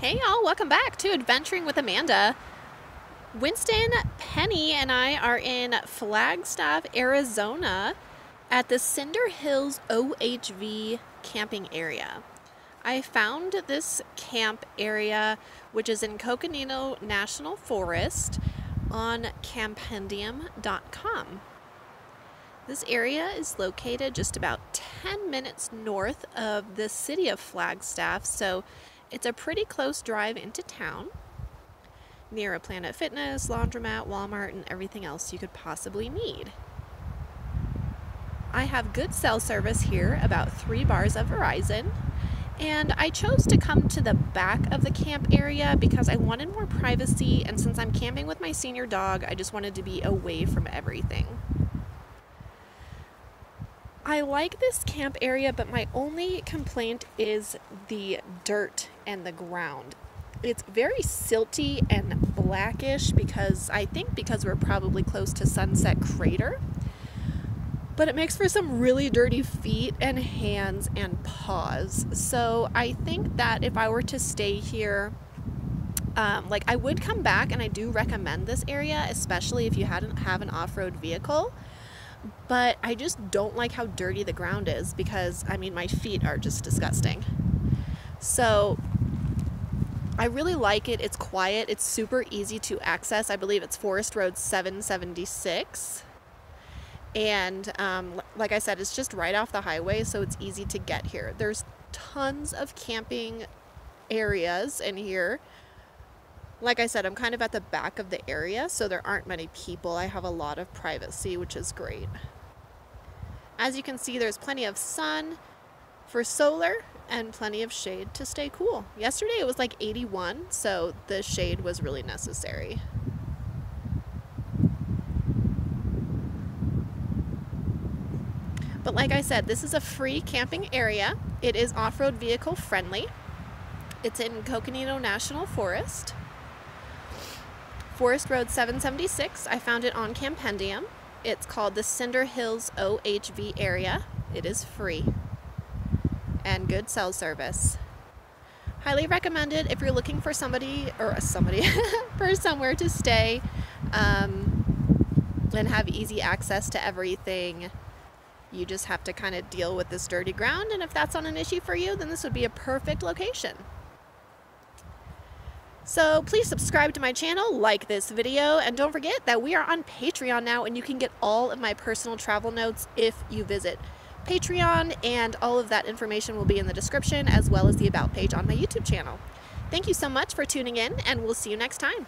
Hey y'all, welcome back to Adventuring with Amanda. Wynston, Penny, and I are in Flagstaff, Arizona at the Cinder Hills OHV camping area. I found this camp area, which is in Coconino National Forest, on campendium.com. This area is located just about 10 minutes north of the city of Flagstaff, so it's a pretty close drive into town near a Planet Fitness, laundromat, Walmart, and everything else you could possibly need. I have good cell service here, about three bars of Verizon, and I chose to come to the back of the camp area because I wanted more privacy, and since I'm camping with my senior dog, I just wanted to be away from everything. I like this camp area, but my only complaint is the dirt and the ground. It's very silty and blackish because I think because we're probably close to Sunset Crater. But it makes for some really dirty feet and hands and paws. So I think that if I were to stay here, um, like I would come back and I do recommend this area, especially if you hadn't have an off-road vehicle but I just don't like how dirty the ground is because I mean my feet are just disgusting. So I really like it. It's quiet. It's super easy to access. I believe it's Forest Road 776. And um, like I said, it's just right off the highway, so it's easy to get here. There's tons of camping areas in here like I said, I'm kind of at the back of the area, so there aren't many people. I have a lot of privacy, which is great. As you can see, there's plenty of sun for solar and plenty of shade to stay cool. Yesterday it was like 81, so the shade was really necessary. But like I said, this is a free camping area. It is off-road vehicle friendly. It's in Coconino National Forest. Forest Road 776. I found it on Campendium. It's called the Cinder Hills OHV area. It is free and good cell service. Highly recommended if you're looking for somebody or somebody for somewhere to stay um, and have easy access to everything. You just have to kind of deal with this dirty ground, and if that's not an issue for you, then this would be a perfect location. So please subscribe to my channel, like this video, and don't forget that we are on Patreon now and you can get all of my personal travel notes if you visit Patreon and all of that information will be in the description as well as the about page on my YouTube channel. Thank you so much for tuning in and we'll see you next time.